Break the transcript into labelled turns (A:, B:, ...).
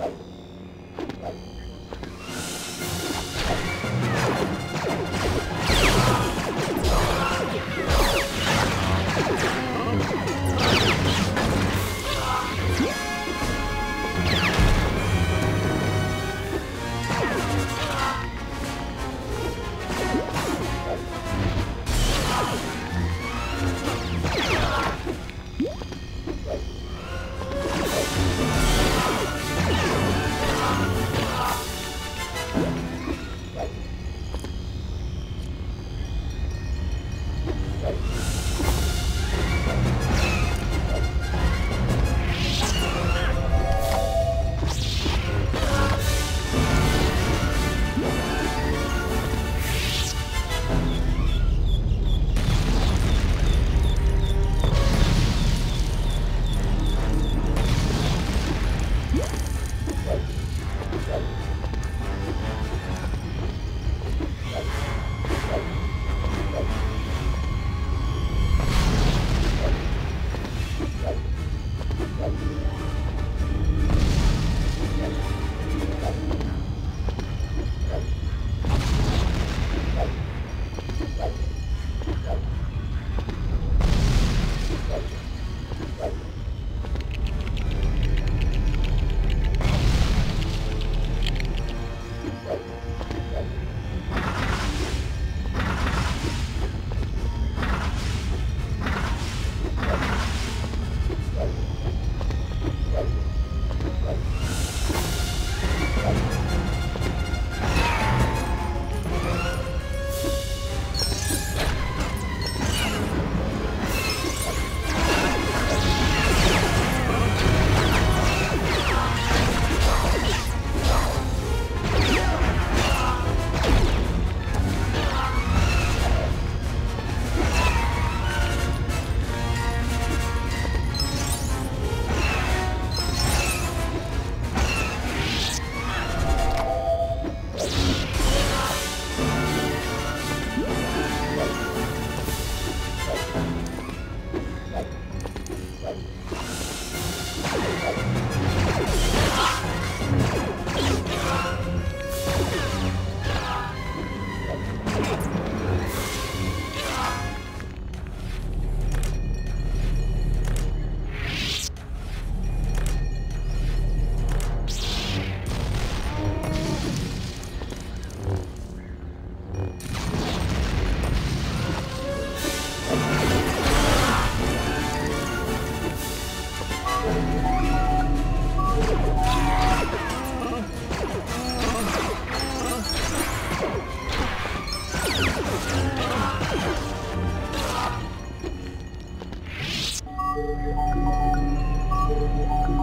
A: Thank you. Bye.
B: Thank you.